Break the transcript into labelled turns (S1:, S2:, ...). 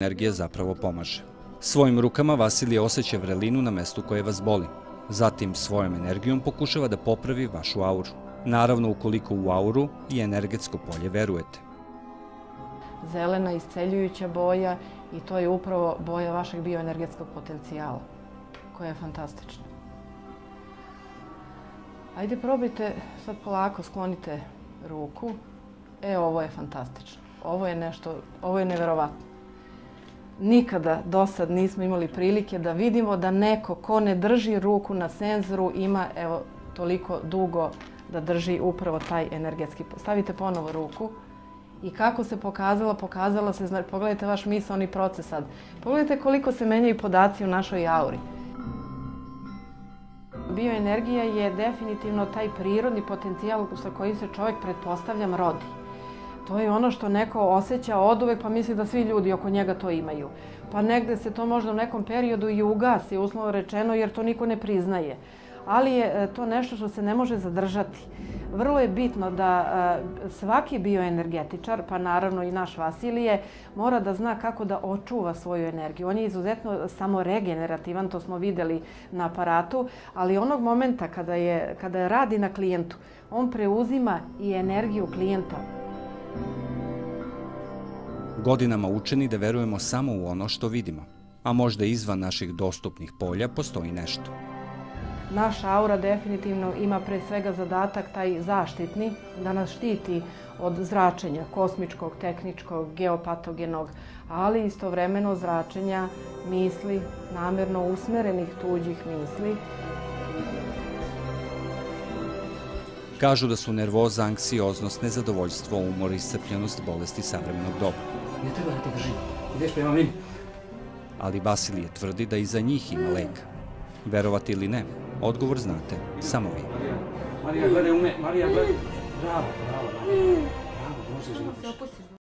S1: energija zapravo pomaže. Svojim rukama Vasilije osjeća vrelinu na mestu koje vas boli. Zatim svojom energijom pokušava da popravi vašu auru. Naravno, ukoliko u auru i energetsko polje verujete.
S2: Zelena isceljujuća boja i to je upravo boja vašeg bioenergetskog potencijala, koja je fantastična. Ajde probajte, sad polako sklonite ruku. E, ovo je fantastično. Ovo je nešto, ovo je neverovatno. Nikada do sad nismo imali prilike da vidimo da neko ko ne drži ruku na senzoru ima, evo, toliko dugo da drži upravo taj energetski... Stavite ponovo ruku i kako se pokazala, pokazala se, znači, pogledajte vaš misalni proces sad. Pogledajte koliko se menjaju podaci u našoj auri. Bioenergija je definitivno taj prirodni potencijal sa kojim se čovjek, pretpostavljam, rodi. To je ono što neko osjeća od uvek pa misli da svi ljudi oko njega to imaju. Pa negde se to možda u nekom periodu i ugasi, uslovno rečeno, jer to niko ne priznaje. Ali je e, to nešto što se ne može zadržati. Vrlo je bitno da e, svaki bioenergetičar, pa naravno i naš Vasilije, mora da zna kako da očuva svoju energiju. On je izuzetno samo regenerativan, to smo videli na aparatu, ali onog momenta kada, je, kada radi na klijentu, on preuzima i energiju klijenta.
S1: Godinama učeni da verujemo samo u ono što vidimo, a možda izvan naših dostupnih polja postoji nešto.
S2: Naša aura definitivno ima pre svega zadatak taj zaštitni, da nas štiti od zračenja kosmičkog, tehničkog, geopatogenog, ali istovremeno zračenja misli, namerno usmerenih tuđih misli.
S1: Kažu da su nervoza, anksioznost, nezadovoljstvo, umor iscrpljenost bolesti savremenog doba.
S3: Ne treba da te držim. Ideš prema meni.
S1: Ali Vasilije tvrdi da i za njih ima leka. Verovati ili ne, odgovor znate samo vi.
S3: Marija, gledaj u me. Marija, gledaj. Bravo, bravo, Marija. Bravo, možeš, možeš.